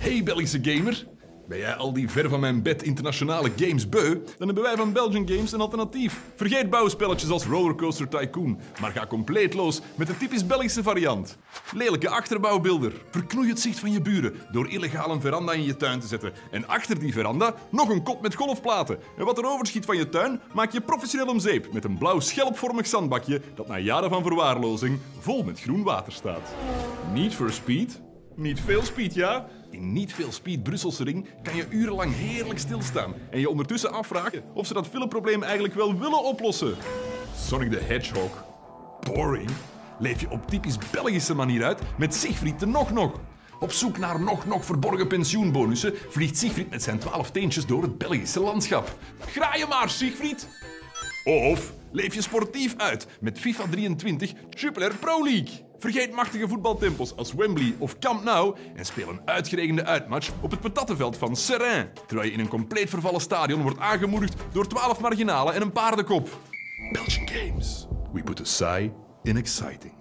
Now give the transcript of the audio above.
Hey Belgische gamer. Ben jij al die ver van mijn bed internationale games beu? Dan hebben wij van Belgian Games een alternatief. Vergeet bouwspelletjes als Rollercoaster Tycoon, maar ga compleet los met de typisch Belgische variant. Lelijke achterbouwbeelder. Verknoei het zicht van je buren door illegaal een veranda in je tuin te zetten. En achter die veranda nog een kot met golfplaten. En wat er overschiet van je tuin, maak je professioneel om zeep met een blauw schelpvormig zandbakje dat na jaren van verwaarlozing vol met groen water staat. Niet for speed, niet veel speed, ja? In niet veel speed Brusselse ring kan je urenlang heerlijk stilstaan en je ondertussen afvragen of ze dat filmprobleem eigenlijk wel willen oplossen. Sonic the Hedgehog. Boring. Leef je op typisch Belgische manier uit met Siegfried de Nog Nog. Op zoek naar nog nog verborgen pensioenbonussen vliegt Siegfried met zijn twaalf teentjes door het Belgische landschap. Graai je maar, Siegfried! Of leef je sportief uit met FIFA 23 Jupiler Pro League. Vergeet machtige voetbaltempels als Wembley of Camp Nou en speel een uitgeregende uitmatch op het patattenveld van Serrain, terwijl je in een compleet vervallen stadion wordt aangemoedigd door 12 marginalen en een paardenkop. Belgian Games. We put a sigh in exciting.